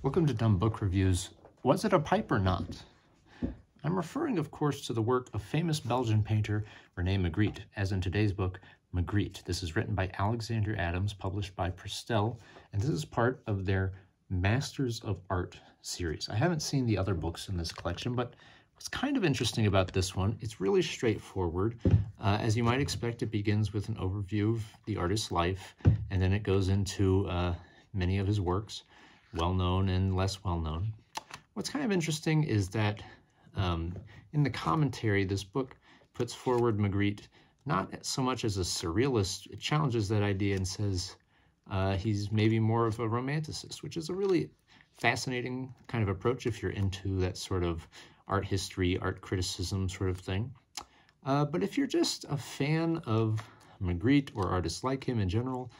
Welcome to Dumb Book Reviews. Was it a pipe or not? I'm referring, of course, to the work of famous Belgian painter Rene Magritte, as in today's book, Magritte. This is written by Alexander Adams, published by Prestel, and this is part of their Masters of Art series. I haven't seen the other books in this collection, but what's kind of interesting about this one, it's really straightforward. Uh, as you might expect, it begins with an overview of the artist's life, and then it goes into uh, many of his works well-known and less well-known. What's kind of interesting is that um, in the commentary, this book puts forward Magritte not so much as a surrealist, it challenges that idea and says uh, he's maybe more of a romanticist, which is a really fascinating kind of approach if you're into that sort of art history, art criticism sort of thing. Uh, but if you're just a fan of Magritte or artists like him in general,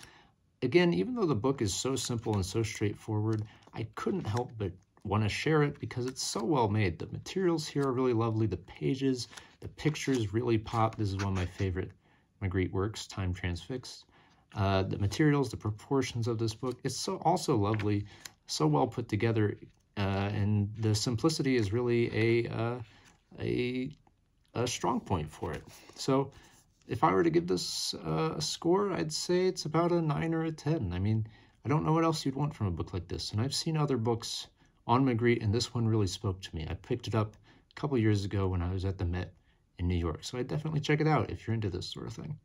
Again, even though the book is so simple and so straightforward, I couldn't help but want to share it because it's so well made. The materials here are really lovely. The pages, the pictures really pop. This is one of my favorite Magritte works, Time Transfixed. Uh, the materials, the proportions of this book, it's so also lovely, so well put together, uh, and the simplicity is really a, uh, a, a strong point for it. So if I were to give this uh, a score, I'd say it's about a 9 or a 10. I mean, I don't know what else you'd want from a book like this. And I've seen other books on Magritte, and this one really spoke to me. I picked it up a couple years ago when I was at the Met in New York. So I'd definitely check it out if you're into this sort of thing.